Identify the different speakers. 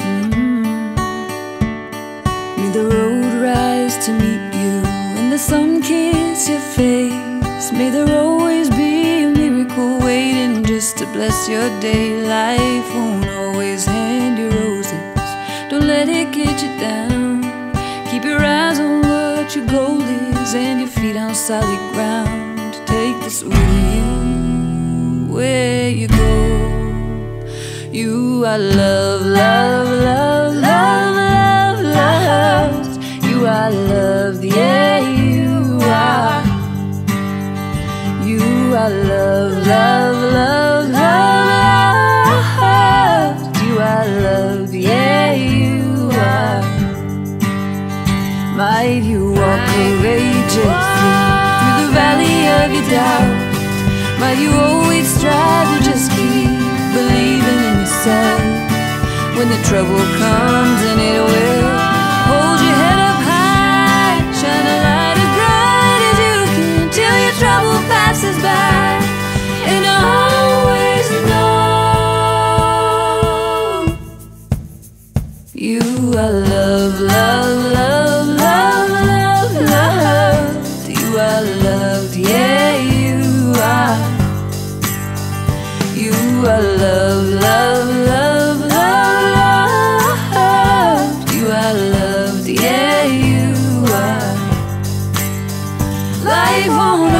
Speaker 1: Mm. May the road rise to meet you and the sun kiss your face. May there always be a miracle waiting just to bless your day. Life won't always hand you roses. Don't let it get you down. Keep your eyes on what your goal is and your feet on solid ground. Take this with you where you go. You are love, love, love, love, love, loved. You are loved, yeah, you are. You are love, love, love, love, loved. You are loved, yeah, you are. Might you walk courageously through the valley of your doubt? Might you always strive to just keep believing in yourself when the trouble comes and it will. Hold your head up high, shine a light as bright as you can till your trouble passes by. And always know you are love, love, love, love, love, loved. You are loved, yeah, you are. Are love, love, love, love, loved. You are loved, yeah, you are. Life won't